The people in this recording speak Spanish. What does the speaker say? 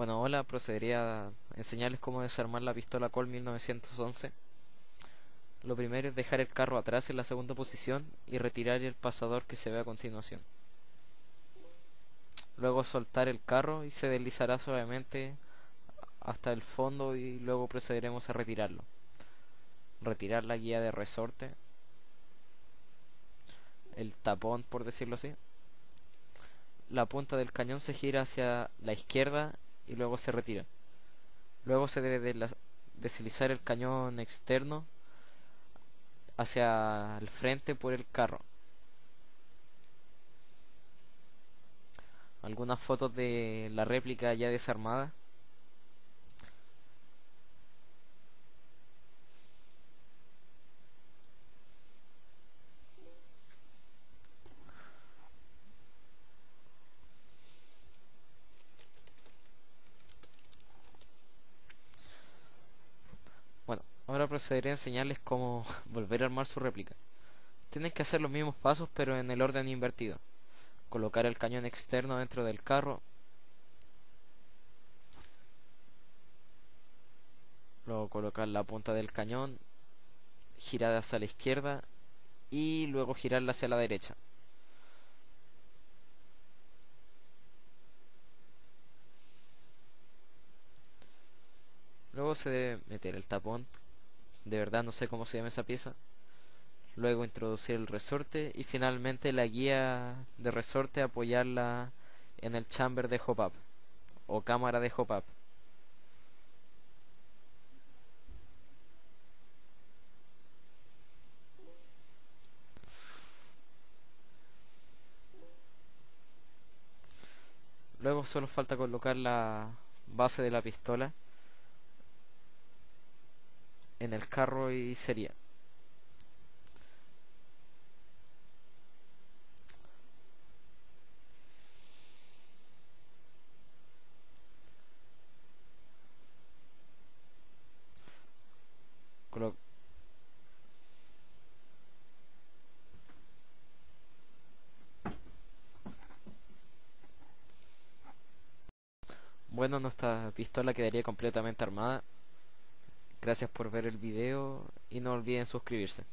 Bueno, hola, procedería a enseñarles cómo desarmar la pistola Colt 1911. Lo primero es dejar el carro atrás en la segunda posición y retirar el pasador que se ve a continuación. Luego soltar el carro y se deslizará suavemente hasta el fondo y luego procederemos a retirarlo. Retirar la guía de resorte, el tapón por decirlo así. La punta del cañón se gira hacia la izquierda y luego se retira. Luego se debe deslizar el cañón externo hacia el frente por el carro. Algunas fotos de la réplica ya desarmada. Ahora procederé a enseñarles cómo volver a armar su réplica. Tienen que hacer los mismos pasos pero en el orden invertido. Colocar el cañón externo dentro del carro. Luego colocar la punta del cañón. Girar hacia la izquierda. Y luego girarla hacia la derecha. Luego se debe meter el tapón de verdad no sé cómo se llama esa pieza. Luego introducir el resorte y finalmente la guía de resorte apoyarla en el chamber de hop-up o cámara de hop-up. Luego solo falta colocar la base de la pistola en el carro y sería. Bueno, nuestra pistola quedaría completamente armada. Gracias por ver el video y no olviden suscribirse.